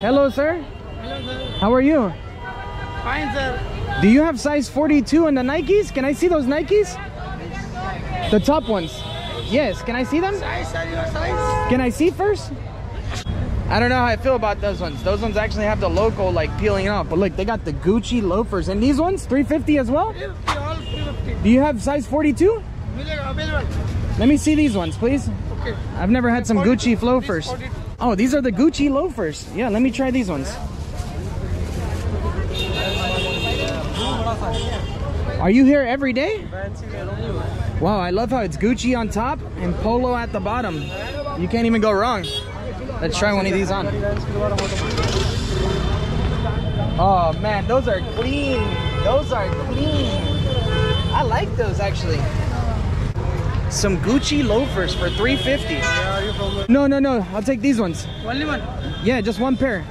Hello, sir. Hello, sir. How are you? Fine, sir. Do you have size 42 in the Nikes? Can I see those Nikes? The top ones. Yes, can I see them? Size, sir, your size. Can I see first? I don't know how I feel about those ones. Those ones actually have the logo like peeling off. But look, they got the Gucci loafers. And these ones, 350 as well? 350, all 350. Do you have size 42? Available, available. Let me see these ones, please. Okay. I've never had some 42, Gucci loafers. This 42. Oh, these are the Gucci loafers. Yeah, let me try these ones. Are you here every day? Wow, I love how it's Gucci on top and Polo at the bottom. You can't even go wrong. Let's try one of these on. Oh man, those are clean. Those are clean. I like those actually. Some Gucci loafers for 350. No, no, no. I'll take these ones. Only one. Yeah, just one pair.